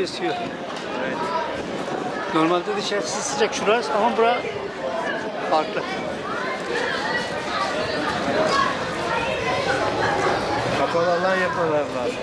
Besiyor. Evet. Normalde dışarısı sıcak şurası ama bura farklı. Kapalı alan yapmalar lazım.